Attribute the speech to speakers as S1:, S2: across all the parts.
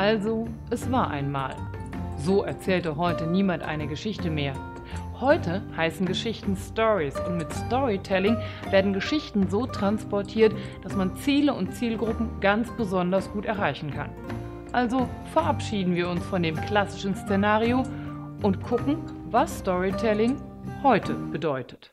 S1: Also, es war einmal. So erzählte heute niemand eine Geschichte mehr. Heute heißen Geschichten Stories und mit Storytelling werden Geschichten so transportiert, dass man Ziele und Zielgruppen ganz besonders gut erreichen kann. Also verabschieden wir uns von dem klassischen Szenario und gucken, was Storytelling heute bedeutet.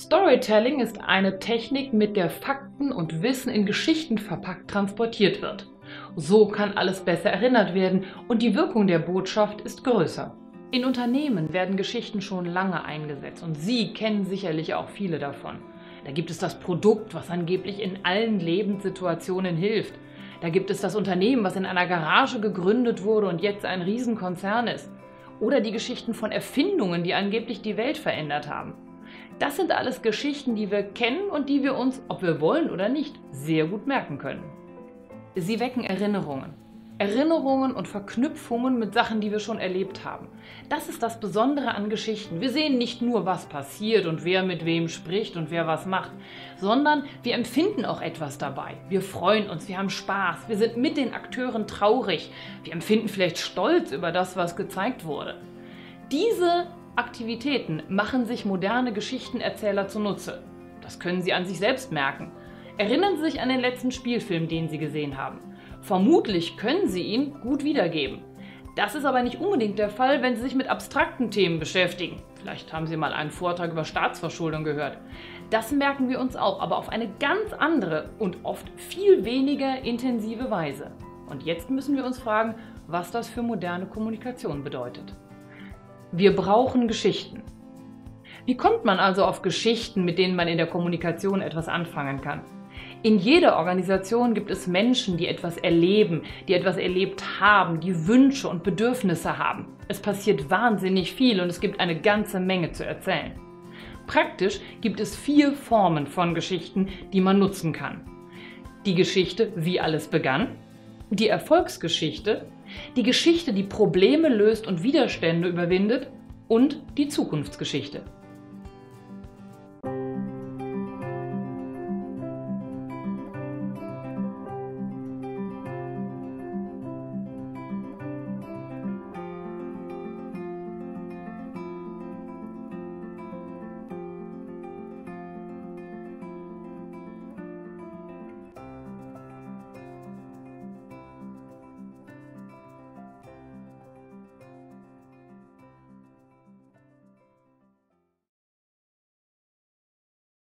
S1: Storytelling ist eine Technik, mit der Fakten und Wissen in Geschichten verpackt transportiert wird. So kann alles besser erinnert werden und die Wirkung der Botschaft ist größer. In Unternehmen werden Geschichten schon lange eingesetzt und Sie kennen sicherlich auch viele davon. Da gibt es das Produkt, was angeblich in allen Lebenssituationen hilft. Da gibt es das Unternehmen, was in einer Garage gegründet wurde und jetzt ein Riesenkonzern ist. Oder die Geschichten von Erfindungen, die angeblich die Welt verändert haben. Das sind alles Geschichten, die wir kennen und die wir uns, ob wir wollen oder nicht, sehr gut merken können. Sie wecken Erinnerungen. Erinnerungen und Verknüpfungen mit Sachen, die wir schon erlebt haben. Das ist das Besondere an Geschichten. Wir sehen nicht nur, was passiert und wer mit wem spricht und wer was macht, sondern wir empfinden auch etwas dabei. Wir freuen uns, wir haben Spaß, wir sind mit den Akteuren traurig, wir empfinden vielleicht Stolz über das, was gezeigt wurde. Diese Aktivitäten machen sich moderne Geschichtenerzähler zunutze. Das können Sie an sich selbst merken. Erinnern Sie sich an den letzten Spielfilm, den Sie gesehen haben. Vermutlich können Sie ihn gut wiedergeben. Das ist aber nicht unbedingt der Fall, wenn Sie sich mit abstrakten Themen beschäftigen. Vielleicht haben Sie mal einen Vortrag über Staatsverschuldung gehört. Das merken wir uns auch, aber auf eine ganz andere und oft viel weniger intensive Weise. Und jetzt müssen wir uns fragen, was das für moderne Kommunikation bedeutet. Wir brauchen Geschichten. Wie kommt man also auf Geschichten, mit denen man in der Kommunikation etwas anfangen kann? In jeder Organisation gibt es Menschen, die etwas erleben, die etwas erlebt haben, die Wünsche und Bedürfnisse haben. Es passiert wahnsinnig viel und es gibt eine ganze Menge zu erzählen. Praktisch gibt es vier Formen von Geschichten, die man nutzen kann. Die Geschichte, wie alles begann, die Erfolgsgeschichte, die Geschichte, die Probleme löst und Widerstände überwindet und die Zukunftsgeschichte.